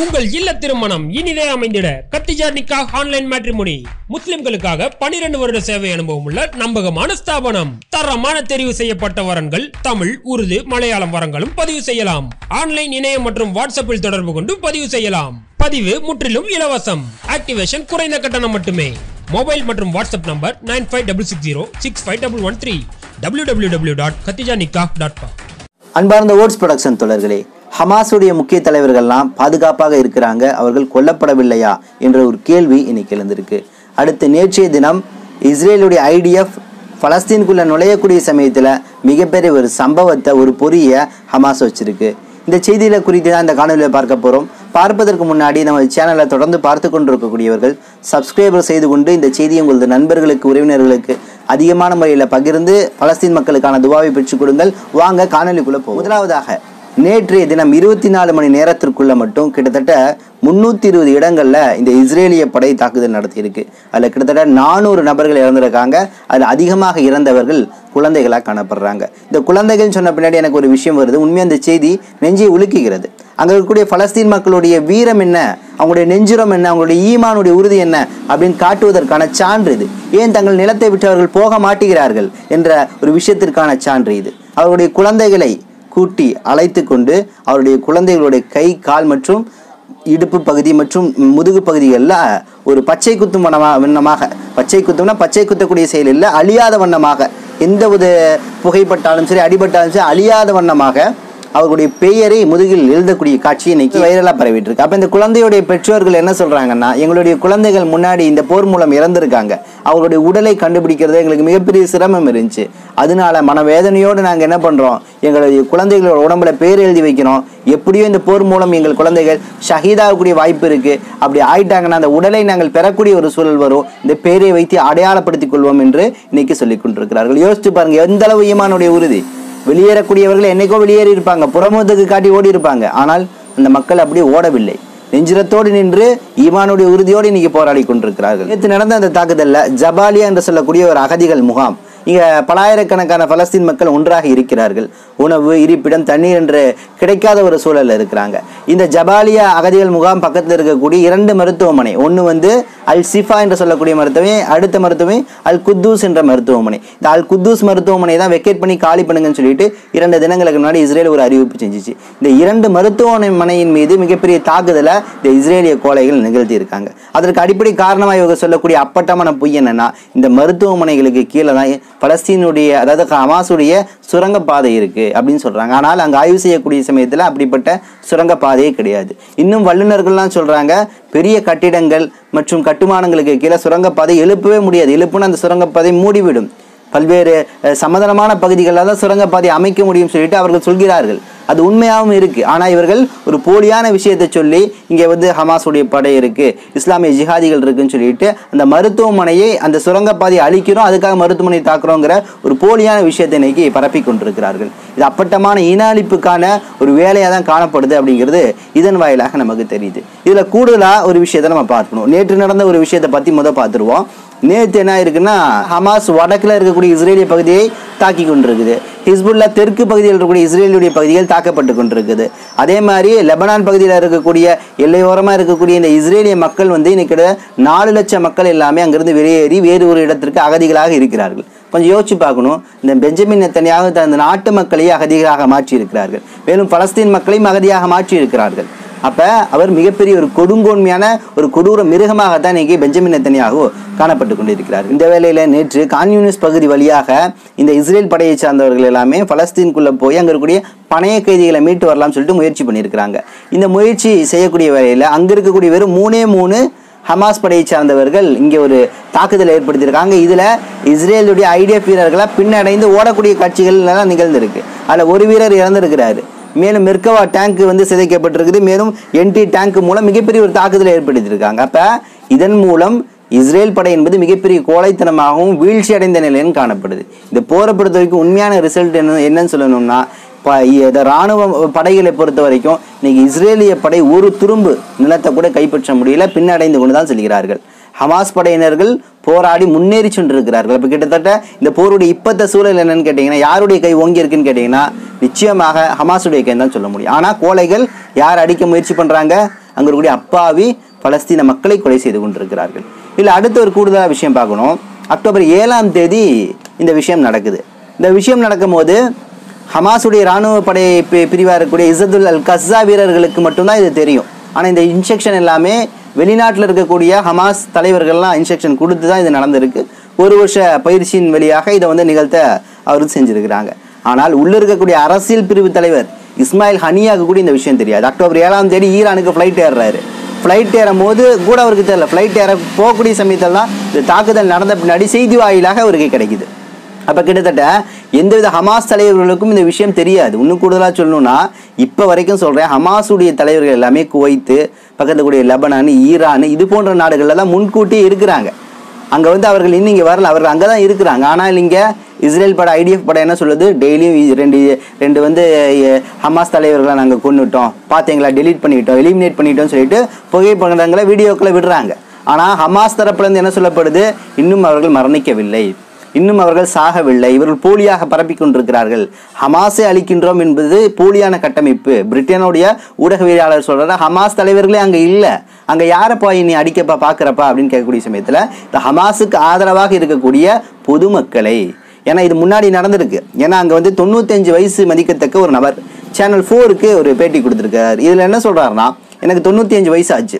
உங்கள் இல்ல திருமணம் இனிதே அமைந்திட கத்திஜா நிக்கா ஆன்லைன் மேட்ரிமோனி. முஸ்லிம்களுக்காக 12 வருட சேவை அனுபவம் உள்ள நம்பகமான ஸ்தாபனம். தரமான தெரிவு செய்யப்பட்ட வரன்கள் தமிழ் உருது மலையாளம் வரங்களும் பதிவு செய்யலாம். ஆன்லைன் இணையம் மற்றும் வாட்ஸ்அப்பில் தொடர்பு கொண்டு பதிவு செய்யலாம். பதிவு முற்றிலும் இலவசம். ஆக்டிவேஷன் குறைந்த கட்டணம் மட்டுமே. மொபைல் மற்றும் WhatsApp number nine five double six zero six five double one three W W W dot Khadija Nikah dot com அன்பார்ந்த ஓட்ஸ் ப்ரொடக்ஷன் தொடர்களே ஹமாஸுடைய முக்கிய தலைவர்கள்லாம் பாதுகாப்பாக இருக்கிறாங்க அவர்கள் கொல்லப்படவில்லையா என்ற ஒரு கேள்வி இன்னைக்கு எழுந்திருக்கு. அடுத்து நேற்றைய தினம் இஸ்ரேலுடைய ஐடிஎஃப் பலஸ்தீனுக்குள்ளே நுழையக்கூடிய சமயத்தில் மிகப்பெரிய ஒரு சம்பவத்தை ஒரு பொறிய ஹமாஸ் வச்சிருக்கு. இந்த செய்தியில் குறித்து தான் இந்த காணொலியை பார்க்க போகிறோம் பார்ப்பதற்கு முன்னாடி நம்ம சேனலை தொடர்ந்து பார்த்து கொண்டிருக்கக்கூடியவர்கள் சப்ஸ்கிரைபர் செய்து கொண்டு இந்த செய்தியை உங்களது நண்பர்களுக்கு உறவினர்களுக்கு அதிகமான முறையில் பகிர்ந்து பலஸ்தீன் மக்களுக்கான துவாவை பெற்றுக் கொடுங்கள். வாங்க காணொலிக்குள்ளே போவோம். முதலாவதாக நேற்றைய தினம் இருபத்தி நாலு மணி நேரத்திற்குள்ள மட்டும் கிட்டத்தட்ட முந்நூற்றி இருபது இடங்களில் இந்த இஸ்ரேலிய படை தாக்குதல் நடத்தியிருக்கு. அதில் கிட்டத்தட்ட நானூறு நபர்கள் இறந்திருக்காங்க. அதில் அதிகமாக இறந்தவர்கள் குழந்தைகளாக காணப்படுறாங்க. இந்த குழந்தைகள்னு சொன்ன பின்னாடி எனக்கு ஒரு விஷயம் வருது. உண்மையாக அந்த செய்தி நெஞ்சை உலுக்குகிறது. அங்கே இருக்கக்கூடிய பலஸ்தீன் மக்களுடைய வீரம் என்ன? அவங்களுடைய நெஞ்சுரம் என்ன? அவங்களுடைய ஈமானுடைய உறுதி என்ன? அப்படின்னு காட்டுவதற்கான சான்று இது. ஏன் தங்கள் நிலத்தை விட்டு அவர்கள் போக மாட்டுகிறார்கள் என்ற ஒரு விஷயத்திற்கான சான்று இது. அவர்களுடைய குழந்தைகளை கூட்டி அழைத்து கொண்டு அவருடைய குழந்தைகளுடைய கை கால் மற்றும் இடுப்பு பகுதி மற்றும் முதுகு பகுதிகளில் ஒரு பச்சை குத்தும் வண்ணமாக வண்ணமாக பச்சை குத்தம்னா பச்சை குத்தக்கூடிய செயல் இல்லை அழியாத வண்ணமாக எந்த ஒரு புகைப்பட்டாலும் சரி அடிபட்டாலும் சரி அழியாத வண்ணமாக அவர்களுடைய பெயரை முதுகில் எழுதக்கூடிய காட்சி இன்னைக்கு வைரலாக பரவிட்டு இருக்கு. அப்போ இந்த குழந்தையுடைய பெற்றோர்கள் என்ன சொல்றாங்கன்னா எங்களுடைய குழந்தைகள் முன்னாடி இந்த போர் மூலம் இறந்திருக்காங்க. அவர்களுடைய உடலை கண்டுபிடிக்கிறது எங்களுக்கு மிகப்பெரிய சிரமம் இருந்துச்சு. அதனால மனவேதனையோடு நாங்கள் என்ன பண்றோம் எங்களுடைய குழந்தைகளோட உடம்புல பேர் எழுதி வைக்கிறோம் எப்படியோ இந்த போர் மூலம் எங்கள் குழந்தைகள் ஷஹீதாகக்கூடிய வாய்ப்பு இருக்கு. அப்படி ஆயிட்டாங்கன்னா அந்த உடலை நாங்கள் பெறக்கூடிய ஒரு சூழல் வரும். இந்த பேரை வைத்து அடையாளப்படுத்திக் கொள்வோம் என்று இன்னைக்கு சொல்லிக் கொண்டிருக்கிறார்கள். யோசிச்சு பாருங்க எந்த அளவு ஈமானுடைய உறுதி? வெளியேறக்கூடியவர்கள் என்னைக்கோ வெளியேறி இருப்பாங்க புறமுகத்துக்கு காட்டி ஓடி இருப்பாங்க ஆனால் அந்த மக்கள் அப்படியே ஓடவில்லை. நெஞ்சிரத்தோடு நின்று ஈமானுடைய உறுதியோடு இன்னைக்கு போராடி கொண்டிருக்கிறார்கள். நேற்று நடந்த அந்த தாக்குதலில் ஜபாலியா என்று சொல்லக்கூடிய ஒரு அகதிகள் முகாம் இங்கே பலாயிரக்கணக்கான பலஸ்தீன் மக்கள் ஒன்றாக இருக்கிறார்கள். உணவு இருப்பிடம் தண்ணீர் என்று கிடைக்காத ஒரு சூழலில் இருக்கிறாங்க. இந்த ஜபாலியா அகதிகள் முகாம் பக்கத்தில் இருக்கக்கூடிய இரண்டு மருத்துவமனை ஒன்று வந்து அல் சிஃபா என்று சொல்லக்கூடிய மருத்துவமனை அடுத்த மருத்துவமனை அல் குத்தூஸ் என்ற மருத்துவமனை. இந்த அல் குத்தூஸ் மருத்துவமனை தான் வெக்கேட் பண்ணி காலி பண்ணுங்கன்னு சொல்லிட்டு இரண்டு தினங்களுக்கு முன்னாடி இஸ்ரேல் ஒரு அறிவிப்பு செஞ்சிச்சு. இந்த இரண்டு மருத்துவமனையின் மீது மிகப்பெரிய தாக்குதலை இந்த இஸ்ரேலிய கோலைகள் நிகழ்த்தி இருக்காங்க அதற்கு அடிப்படை காரணமாக இவங்க சொல்லக்கூடிய அப்பட்டமான பொய் என்னன்னா இந்த மருத்துவமனைகளுக்கு கீழே தான் பலஸ்தீனுடைய அதாவது ஹமாஸுடைய சுரங்கப்பாதை இருக்கு அப்படின்னு சொல்றாங்க. ஆனால் அங்கே ஆய்வு செய்யக்கூடிய சமயத்தில் அப்படிப்பட்ட சுரங்கப்பாதையே கிடையாது. இன்னும் வல்லுநர்கள்லாம் சொல்றாங்க பெரிய கட்டிடங்கள் மற்றும் கட்டுமானங்களுக்கு கீழே சுரங்கப்பாதை எழுப்பவே முடியாது. எழுப்புன்னு அந்த சுரங்கப்பாதை மூடிவிடும். பல்வேறு சமதளமான பகுதிகளில் தான் சுரங்கப்பாதை அமைக்க முடியும் சொல்லிட்டு அவர்கள் சொல்கிறார்கள். அது உண்மையாகவும் இருக்குது ஆனால் இவர்கள் ஒரு போலியான விஷயத்தை சொல்லி இங்கே வந்து ஹமாஸுடைய படை இருக்குது இஸ்லாமிய ஜிஹாதிகள் இருக்குன்னு சொல்லிட்டு அந்த மருத்துவமனையை அந்த சுரங்கப்பாதையை அழிக்கிறோம் அதுக்காக மருத்துவமனையை தாக்குறோங்கிற ஒரு போலியான விஷயத்தை இன்னைக்கு பரப்பி கொண்டிருக்கிறார்கள். இது அப்பட்டமான இன அழிப்புக்கான ஒரு வேலையாக தான் காணப்படுது அப்படிங்கிறது இதன் வாயிலாக நமக்கு தெரியுது. இதில் கூடுதலாக ஒரு விஷயத்தை நம்ம பார்க்கணும். நேற்று நடந்த ஒரு விஷயத்தை பற்றி முதல் பார்த்துருவோம். நேற்று என்ன இருக்குன்னா ஹமாஸ் வடக்கில் இருக்கக்கூடிய இஸ்ரேலிய பகுதியை தாக்கி கொண்டிருக்குது. ஹிஸ்புல்லா தெற்கு பகுதியில் இருக்கக்கூடிய இஸ்ரேலுடைய பகுதிகள் தாக்கப்பட்டு கொண்டிருக்குது. அதே மாதிரி லெபனான் பகுதியில் இருக்கக்கூடிய எல்லையோரமாக இருக்கக்கூடிய இந்த இஸ்ரேலிய மக்கள் வந்து இன்னைக்கு நாலு லட்சம் மக்கள் எல்லாமே அங்கிருந்து வெளியேறி வேறு ஒரு இடத்திற்கு அகதிகளாக இருக்கிறார்கள். கொஞ்சம் யோசிச்சு பார்க்கணும். இந்த பெஞ்சமின் நெத்தனியாக தனது நாட்டு மக்களையே அகதிகளாக மாற்றி இருக்கிறார்கள் மேலும் பலஸ்தீன் மக்களையும் அகதியாக மாற்றி இருக்கிறார்கள் அப்போ அவர் மிகப்பெரிய ஒரு கொடுங்கோன்மையான ஒரு கொடூர மிருகமாகத்தான் இன்னைக்கு பெஞ்சமின் நெத்தனியாகு காணப்பட்டு கொண்டிருக்கிறார். இந்த வேளையில் நேற்று கான்யூனிஸ்ட் பகுதி வழியாக இந்த இஸ்ரேல் படையை சார்ந்தவர்கள் எல்லாமே பலஸ்தீனுக்குள்ளே போய் அங்கே இருக்கக்கூடிய பணைய கைதிகளை மீட்டு வரலாம்னு சொல்லிட்டு முயற்சி பண்ணியிருக்கிறாங்க. இந்த முயற்சி செய்யக்கூடிய வேலையில் அங்கே இருக்கக்கூடிய வெறும் மூணே மூணு ஹமாஸ் படையை சார்ந்தவர்கள் இங்கே ஒரு தாக்குதல் ஏற்படுத்தியிருக்காங்க. இதில் இஸ்ரேலுடைய ஐடிஎஃப் வீரர்களை பின்னடைந்து ஓடக்கூடிய காட்சிகள் நிகழ்ந்திருக்கு. அதில் ஒரு வீரர் இறந்திருக்கிறாரு. மேலும் மெர்கவா டேங்க் வந்து சிதைக்கப்பட்டிருக்குது. மேலும் என்டி டேங்க் மூலம் மிகப்பெரிய ஒரு தாக்குதலை ஏற்படுத்தியிருக்காங்க. அப்போ இதன் மூலம் இஸ்ரேல் படை என்பது மிகப்பெரிய கோழைத்தனமாகவும் வீழ்ச்சி அடைந்த நிலையிலும் காணப்படுது. இந்த போரை பொறுத்த வரைக்கும் உண்மையான ரிசல்ட் என்ன என்னன்னு சொல்லணும்னா இப்போ இந்த இராணுவ படைகளை பொறுத்த வரைக்கும் இன்னைக்கு இஸ்ரேலிய படை ஒரு துரும்பு நிலத்தை கூட கைப்பற்ற முடியல. பின்னடைந்து கொண்டு தான் செல்கிறார்கள். ஹமாஸ் படையினர்கள் போராடி முன்னேறி சென்றிருக்கிறார்கள். இப்போ கிட்டத்தட்ட இந்த போருடைய இப்பத்த சூழல் என்னன்னு கேட்டிங்கன்னா யாருடைய கை ஓங்கி இருக்குன்னு கேட்டிங்கன்னா நிச்சயமாக ஹமாஸுடைய கை தான் சொல்ல முடியும். ஆனால் கோலைகள் யார் அடிக்க முயற்சி பண்ணுறாங்க அங்கே இருக்கக்கூடிய அப்பாவி பலஸ்தீன மக்களை கொலை செய்து கொண்டிருக்கிறார்கள். இல்லை அடுத்த ஒரு கூடுதலாக விஷயம் பார்க்கணும். அக்டோபர் ஏழாம் தேதி இந்த விஷயம் நடக்குது. இந்த விஷயம் நடக்கும்போது ஹமாஸுடைய இராணுவ படை பி- இருக்கக்கூடிய இசதுல் அல் கஸ்ஸா வீரர்களுக்கு மட்டும்தான் இது தெரியும். ஆனால் இந்த இன்ஜெக்ஷன் எல்லாமே வெளிநாட்டில் இருக்கக்கூடிய ஹமாஸ் தலைவர்கள்லாம் இன்ஸ்ட்ரக்ஷன் கொடுத்து தான் இது நடந்திருக்கு. ஒரு வருஷ பயிற்சியின் வழியாக இதை வந்து நிகழ்த்த அவர் செஞ்சிருக்கிறாங்க. ஆனால் உள்ளே இருக்கக்கூடிய அரசியல் பிரிவு தலைவர் இஸ்மாயில் ஹனியாவுக்கு கூட இந்த விஷயம் தெரியாது. அக்டோபர் ஏழாம் தேதி ஈரானுக்கு ஃப்ளைட் ஏறுறாரு. ஃப்ளைட் ஏறும் போது கூட அவருக்கு தெரியல. ஃப்ளைட் ஏற போகக்கூடிய சமயத்தில் தான் இந்த தாக்குதல் நடந்த பின்னாடி செய்தி வாயிலாக அவருக்கு கிடைக்குது. அப்போ கிட்டத்தட்ட எந்தவித ஹமாஸ் தலைவர்களுக்கும் இந்த விஷயம் தெரியாது. இன்னும் கூடுதலாக சொல்லணும்னா இப்போ வரைக்கும் சொல்கிறேன் ஹமாஸுடைய தலைவர்கள் எல்லாமே குவைத்து பக்கத்தில் கூடிய லெபனான் ஈரான் இது போன்ற நாடுகள்ல தான் முன்கூட்டியே இருக்கிறாங்க. அங்கே வந்து அவர்கள் இன்னும் இங்கே வரல அவர்கள் அங்கே தான் இருக்கிறாங்க. ஆனால் இங்கே இஸ்ரேல் படம் ஐடிஎஃப் படம் என்ன சொல்லுது? டெய்லியும் ரெண்டு ரெண்டு வந்து ஹமாஸ் தலைவர்களை நாங்கள் கொன்னுட்டோம். பார்த்தீங்களா டெலீட் பண்ணிட்டோம் எலிமினேட் பண்ணிட்டோம்னு சொல்லிட்டு புகைப்படங்களை வீடியோக்களை விடுறாங்க. ஆனால் ஹமாஸ் தரப்புலேருந்து என்ன சொல்லப்படுது? இன்னும் அவர்கள் மரணிக்கவில்லை. இன்னும் அவர்கள் சாகவில்லை. இவர்கள் போலியாக பரப்பிக் கொண்டிருக்கிறார்கள். ஹமாஸை அழிக்கின்றோம் என்பது போலியான கட்டமைப்பு. பிரிட்டனுடைய ஊடகவியலாளர் சொல்கிறார் ஹமாஸ் தலைவர்களே அங்கே இல்லை. அங்கே யாரை போய் நீ அடிக்கப்பா பார்க்குறப்பா அப்படின்னு கேட்கக்கூடிய சமயத்தில் இந்த ஹமாஸுக்கு ஆதரவாக இருக்கக்கூடிய பொதுமக்களை ஏன்னா இது முன்னாடி நடந்திருக்கு. ஏன்னா அங்கே வந்து தொண்ணூத்தஞ்சு வயசு மதிக்கத்தக்க ஒரு நபர் சேனல் ஃபோருக்கு ஒரு பேட்டி கொடுத்துருக்காரு. இதில் என்ன சொல்கிறாருன்னா எனக்கு தொண்ணூற்றி அஞ்சு வயசு ஆச்சு.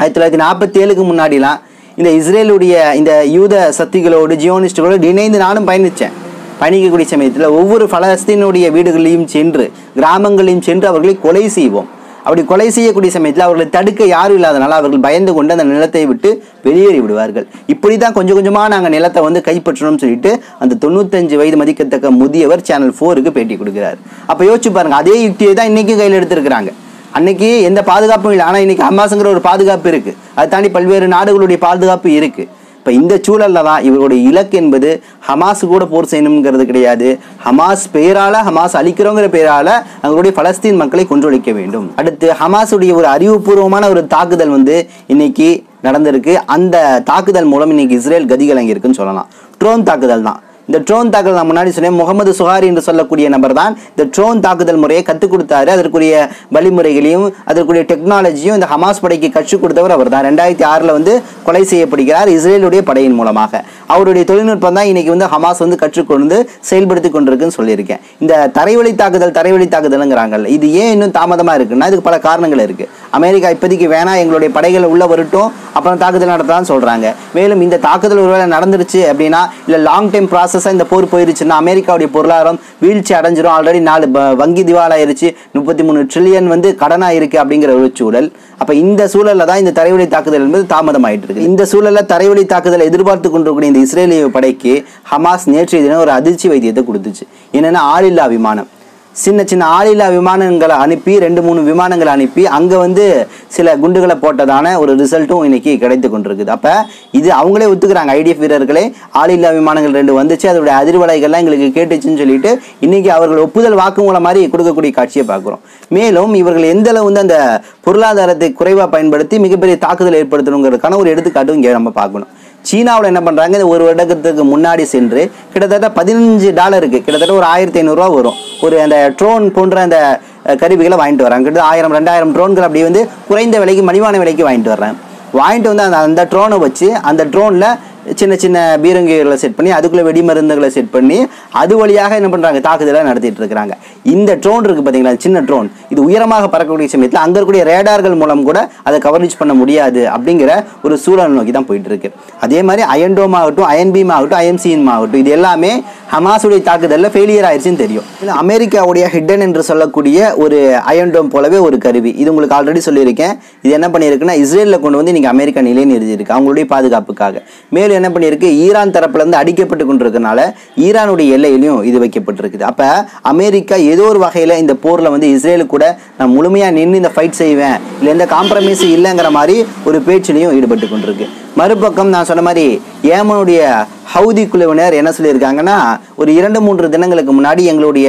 ஆயிரத்தி தொள்ளாயிரத்தி நாற்பத்தி ஏழுக்கு முன்னாடிலாம் இந்த இஸ்ரேலுடைய இந்த யூத சக்திகளோடு ஜியோனிஸ்டுகளோடு இணைந்து நானும் பயணித்தேன். பயணிக்கக்கூடிய சமயத்தில் ஒவ்வொரு பலஸ்தீனுடைய வீடுகளையும் சென்று கிராமங்களையும் சென்று அவர்களை கொலை செய்வோம். அப்படி கொலை செய்யக்கூடிய சமயத்தில் அவர்களை தடுக்க யாரும் இல்லாதனால அவர்கள் பயந்து கொண்டு அந்த நிலத்தை விட்டு வெளியேறி விடுவார்கள். இப்படி தான் கொஞ்சம் கொஞ்சமாக நாங்கள் நிலத்தை வந்து கைப்பற்றணும்னு சொல்லிட்டு அந்த தொண்ணூத்தஞ்சு வயது மதிக்கத்தக்க முதியவர் சேனல் ஃபோருக்கு பேட்டி கொடுக்குறார். அப்போ யோசிச்சு பாருங்கள் அதே யுக்தியை தான் இன்றைக்கும் கையில் எடுத்திருக்கிறாங்க. அன்னைக்கு எந்த பாதுகாப்பும் இல்லை. ஆனால் இன்னைக்கு ஹமாஸுங்கிற ஒரு பாதுகாப்பு இருக்குது அதை தாண்டி பல்வேறு நாடுகளுடைய பாதுகாப்பு இருக்குது இப்போ இந்த சூழல்ல தான் இவருடைய இலக்கு என்பது ஹமாஸ் கூட போர் செய்யணுங்கிறது கிடையாது. ஹமாஸ் பெயரால் ஹமாஸ் அழிக்கிறோங்கிற பெயரால் அவங்களுடைய பலஸ்தீன் மக்களை கொன்றொழிக்க வேண்டும். அடுத்து ஹமாஸுடைய ஒரு அறிவுபூர்வமான ஒரு தாக்குதல் வந்து இன்னைக்கு நடந்திருக்கு. அந்த தாக்குதல் மூலம் இன்னைக்கு இஸ்ரேல் கதிகலங்கி இருக்குன்னு சொல்லலாம். ட்ரோன் தாக்குதல் தான். இந்த ட்ரோன் தாக்குதல் நான் முன்னாடி சொன்னேன். முகமது சுஹாரி என்று சொல்லக்கூடிய நபர் தான் இந்த ட்ரோன் தாக்குதல் முறையை கற்றுக் கொடுத்தாரு. அதற்குரிய வழிமுறைகளையும் அதற்குரிய டெக்னாலஜியும் இந்த ஹமாஸ் படைக்கு கற்றுக் கொடுத்தவர் அவர் தான் ரெண்டாயிரத்தி ஆறில் வந்து கொலை செய்யப்படுகிறார் இஸ்ரேலுடைய படையின் மூலமாக. அவருடைய தொழில்நுட்பம் தான் இன்னைக்கு வந்து ஹமாஸ் வந்து கற்றுக்கொண்டு செயல்படுத்தி கொண்டிருக்குன்னு சொல்லியிருக்கேன். இந்த தரைவழி தாக்குதல் தரைவழி தாக்குதலுங்கிறாங்கல்ல இது ஏன் இன்னும் தாமதமாக இருக்குன்னா இதுக்கு பல காரணங்கள் இருக்கு. அமெரிக்கா இப்போதைக்கு வேணாம் எங்களுடைய படைகள் உள்ள வரட்டும் அப்புறம் தாக்குதல் நடத்தலாம்னு சொல்கிறாங்க மேலும் இந்த தாக்குதல் ஒருவேளை நடந்துருச்சு அப்படின்னா இல்லை லாங் டைம் ப்ராசஸ் சக்ஸஸாக இந்த போர் போயிருச்சுன்னா அமெரிக்காவுடைய பொருளாதாரம் வீழ்ச்சி அடைஞ்சிரும். ஆல்ரெடி நாலு வங்கி திவாலாயிருச்சு. முப்பத்தி மூணு ட்ரில்லியன் வந்து கடனாக இருக்குது அப்படிங்கிற ஒரு சூழல். அப்போ இந்த சூழலில் தான் இந்த தரைவழி தாக்குதல் என்பது தாமதமாயிட்டு இருக்கு இந்த சூழலில் தரைவழி தாக்குதலை எதிர்பார்த்து கொண்டிருக்கக்கூடிய இந்த இஸ்ரேலிய படைக்கு ஹமாஸ் நேற்றைய தினம் ஒரு அதிர்ச்சி வைத்தியத்தை கொடுத்துச்சு. என்னென்னா ஆளில்லா விமானம். சின்ன சின்ன ஆளில்லா விமானங்களை அனுப்பி ரெண்டு மூணு விமானங்களை அனுப்பி அங்கே வந்து சில குண்டுகளை போட்டதான ஒரு ரிசல்ட்டும் இன்னைக்கு கிடைத்து கொண்டிருக்குது. அப்போ இது அவங்களே ஒத்துக்கிறாங்க ஐடிஎஃப் வீரர்களே. ஆளில்லா விமானங்கள் ரெண்டு வந்துச்சு அதோடைய அதிர்வலைகள்லாம் எங்களுக்கு கேட்டுச்சுன்னு சொல்லிட்டு இன்னைக்கு அவர்கள் ஒப்புதல் வாக்குமூலம் மாதிரி கொடுக்கக்கூடிய காட்சியை பார்க்குறோம். மேலும் இவர்கள் எந்த அளவு வந்து அந்த பொருளாதாரத்தை குறைவாக பயன்படுத்தி மிகப்பெரிய தாக்குதல் ஏற்படுத்தணுங்கிறதுக்கான ஒரு எடுத்துக்காட்டும் இங்கே நம்ம பார்க்கணும். சீனாவில் என்ன பண்ணுறாங்க இந்த ஒரு வருடத்துக்கு முன்னாடி சென்று கிட்டத்தட்ட பதினஞ்சு டாலருக்கு கிட்டத்தட்ட ஒரு ஆயிரத்தி ஐநூறுரூவா வரும். ஒரு அந்த ட்ரோன் போன்ற அந்த கருவிகளை வாங்கிட்டு வராங்க கிட்டத்தட்ட ஆயிரம் ரெண்டாயிரம் ட்ரோன்கள் அப்படி வந்து குறைந்த விலைக்கு மலிவான விலைக்கு வாங்கிட்டு வர்றேன் வாங்கிட்டு வந்து அந்த அந்த ட்ரோனை வச்சு அந்த ட்ரோனில் சின்ன சின்ன பீரங்கிகளை செட் பண்ணி அதுக்குள்ளே வெடி மருந்துகளை செட் பண்ணி அது வழியாக என்ன பண்ணுறாங்க தாக்குதலை நடத்திட்டு இருக்கிறாங்க. இந்த ட்ரோன் இருக்குது பார்த்தீங்களா சின்ன ட்ரோன் இது உயரமாக பறக்கக்கூடிய சமயத்தில் அங்கே இருக்கக்கூடிய ரேடார்கள் மூலம் கூட அதை கவரேஜ் பண்ண முடியாது அப்படிங்கிற ஒரு சூழல் நோக்கி தான் போயிட்டு இருக்கு. அதே மாதிரி அயன்டோம் ஆகட்டும் அயன்பீம் ஆகட்டும் அயன்சிஎம் ஆகட்டும் இது எல்லாமே ஹமாஸுடைய தாக்குதலில் ஃபெயிலியர் ஆயிடுச்சுன்னு தெரியும். இல்லை அமெரிக்காவுடைய ஹிட்டன் என்று சொல்லக்கூடிய ஒரு அயன்டோம் போலவே ஒரு கருவி. இது உங்களுக்கு ஆல்ரெடி சொல்லியிருக்கேன். இது என்ன பண்ணியிருக்குன்னா இஸ்ரேலில் கொண்டு வந்து நீங்கள் அமெரிக்கா நிலைநிறுத்தியிருக்கு. அவங்களுடைய பாதுகாப்புக்காக. மேலும் என்ன பண்ணியிருக்கு? ஈரான் தரப்புல இருந்து அடிக்கப்பட்டு கொண்டிருக்கனால ஈரானுடைய எல்லையிலையும் இது வைக்கப்பட்டிருக்குது. அப்போ அமெரிக்கா ஏதோ ஒரு வகையில் இந்த போரில் வந்து இஸ்ரேலுக்கு கூட நான் முழுமையாக நின்று இந்த ஃபைட் செய்வேன் இல்லை எந்த காம்ப்ரமைஸும் இல்லைங்கிற மாதிரி ஒரு பேச்சிலையும் ஈடுபட்டு கொண்டிருக்கு. மறுபக்கம் நான் சொன்ன மாதிரி ஏமனுடைய ஹவுதி குழுவினர் என்ன சொல்லியிருக்காங்கன்னா ஒரு இரண்டு மூன்று தினங்களுக்கு முன்னாடி எங்களுடைய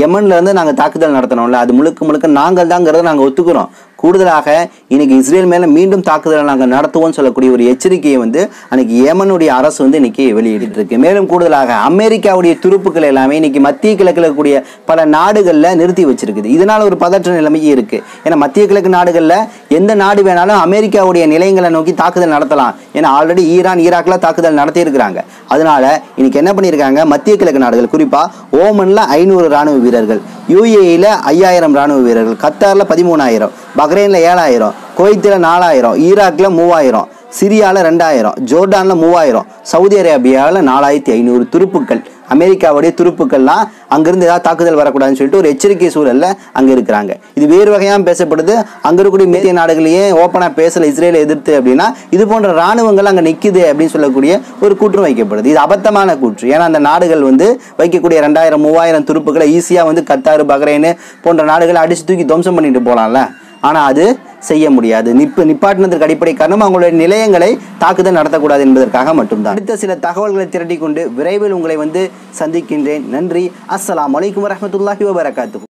யமன்ல இருந்து நாங்கள் தாக்குதல் நடத்தினோம்ல அது முழுக்க முழுக்க நாங்கள் தாங்கிறத நாங்கள் ஒத்துக்கிறோம். கூடுதலாக இன்னைக்கு இஸ்ரேல் மேல மீண்டும் தாக்குதலை நாங்கள் நடத்துவோம்னு சொல்லக்கூடிய ஒரு எச்சரிக்கையை வந்து அன்னைக்கு ஏமனுடைய அரசு வந்து இன்னைக்கு வெளியிட்டு இருக்கு. மேலும் கூடுதலாக அமெரிக்காவுடைய துருப்புக்கள் எல்லாமே இன்னைக்கு மத்திய கிழக்கில் இருக்கக்கூடிய பல நாடுகளில் நிறுத்தி வச்சிருக்குது. இதனால ஒரு பதற்ற நிலைமை இருக்கு. ஏன்னா மத்திய கிழக்கு நாடுகளில் எந்த நாடு வேணாலும் அமெரிக்காவுடைய நிலையங்களை நோக்கி தாக்குதல் நடத்தலாம். ஏன்னா ஆல்ரெடி ஈரான் ஈராக்ல தாக்குதல் நடத்தி இருக்கிறாங்க. அதனால இன்னைக்கு என்ன பண்ணியிருக்காங்க? மத்திய கிழக்கு நாடுகள் குறிப்பா ஓமன்ல ஐநூறு ராணுவ வீரர்கள் யூஏயில் ஐயாயிரம் ராணுவ வீரர்கள் கத்தார்ல பதிமூணாயிரம் பக்ரைனில் ஏழாயிரம் குவைத்தில் நாலாயிரம் ஈராக்கில் மூவாயிரம் சிரியாவில் ரெண்டாயிரம் ஜோர்டானில் மூவாயிரம் சவுதி அரேபியாவில் நாலாயிரத்தி ஐநூறு துருப்புக்கள். அமெரிக்காவுடைய துருப்புக்கள்லாம் அங்கேருந்து ஏதாவது தாக்குதல் வரக்கூடாதுன்னு சொல்லிட்டு ஒரு எச்சரிக்கை சூழலில் அங்கே இருக்கிறாங்க. இது வேறு வகையாக பேசப்படுது. அங்கே இருக்கக்கூடிய மேத்திய நாடுகளையே ஓப்பனாக பேசலை இஸ்ரேலை எதிர்த்து அப்படின்னா இது போன்ற ராணுவங்கள் அங்கே நிற்குது அப்படின்னு சொல்லக்கூடிய ஒரு கூற்று வைக்கப்படுது. இது அபத்தமான கூற்று. ஏன்னா அந்த நாடுகள் வந்து வைக்கக்கூடிய ரெண்டாயிரம் மூவாயிரம் துருப்புக்களை ஈஸியாக வந்து கத்தார் பக்ரைனு போன்ற நாடுகளை அடிச்சு தூக்கி துவம்சம் பண்ணிட்டு போகலாம்ல ஆனால் அது செய்ய முடியாது. நிப்பு நிப்பாட்டினதற்கு அடிப்படை காரணம் அவங்களுடைய நிலையங்களை தாக்குதல் நடத்தக்கூடாது என்பதற்காக மட்டும்தான். அடுத்த சில தகவல்களை திரட்டி கொண்டு விரைவில் உங்களை வந்து சந்திக்கின்றேன். நன்றி. அஸ்லாம் வலைக்கம் வரமத்துல்லாஹி வபரகாத்து